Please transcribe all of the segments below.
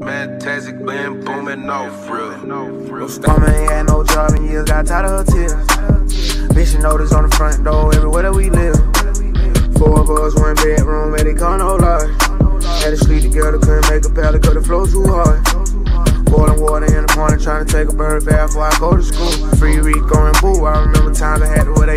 Fantastic been booming off real. Mama ain't had no job in years, got tired of her tears. Bitch, notice on the front door everywhere that we live. Four of us, one bedroom, made it come no lie. Had to sleep together, couldn't make a pallet, cause the flow too hard. Boiling water in the morning, trying to take a bird bath before I go to school. Free Rico and Boo, I remember times I had to wear they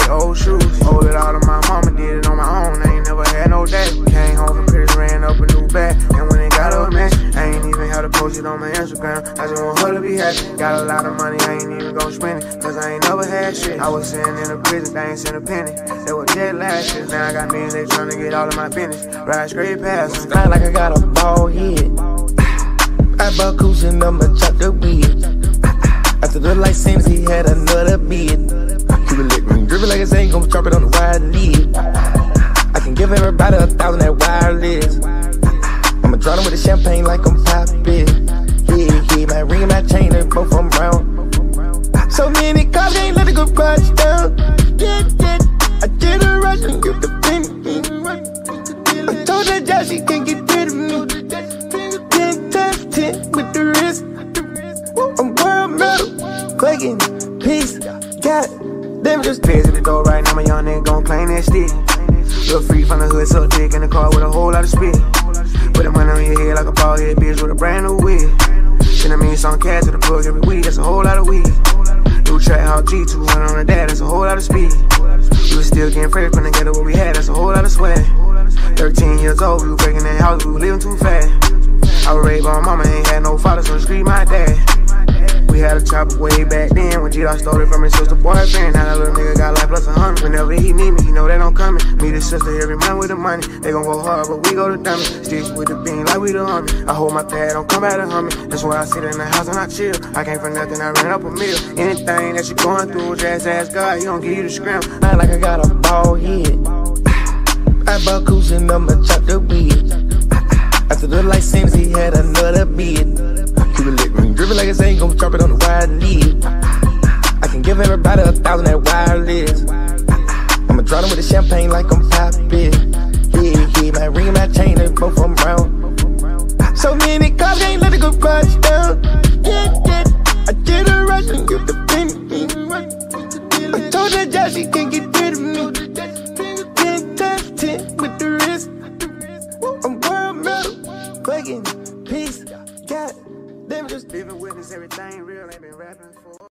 Got a lot of money, I ain't even gon' spend it, cause I ain't never had shit. I was sitting in a prison, they ain't sent a penny. They were dead last year, now I got millions, they tryna get all of my business. Ride straight past them. like I got a ball head. I bought cushion, I'ma chop the weed. After the license, he had another lit, ring, like it's ain't gon' drop it on the wide lid. I can give everybody a thousand that wireless. I'ma drown with the champagne like I'm poppin'. Told that job she can't get rid of me. Ten times ten with the wrist. I'm world medal, fucking peace. It. Them just Feds at the door right now, my young nigga gon' claim that stick. Real free from the hood, so thick in the car with a whole lot of spit. Put the money on your head like a bald head bitch with a brand new wig. Send million some cash to the plug every week, that's a whole lot of weed. New track how G2 run on the dad, that's a whole lot of speed. We was still getting fresh from together what we had, years old, we were breaking that house, we were living too fast. I was raised by my mama, ain't had no father, so street my dad. We had a chopper way back then when G-Dog stole it from his sister boyfriend. Now that little nigga got life plus a hundred. Whenever he need me, he know that I'm coming. Meet his sister every month with the money. They gon' go hard, but we go to dummy. Stitch with the bean like we the army. I hold my pad, don't come out of hummy. That's why I sit in the house and I chill. I came for nothing, I ran up a meal. Anything that you going through, just ask God, he gon' give you the scrim. I like I got a ball head. I bought cushion, I'ma chop the weed. Ah, ah. After the license, he had another bid. Keep it lit, ring, drip like it's ain't gon' drop it on the wide lid. Ah, I can give everybody a thousand that wireless. I'ma drown with the champagne like I'm poppin'. Yeah, yeah, my ring and my chain, they both from brown. So many cars, ain't let it go crash that. Them just living everything real, ain't been rapping for.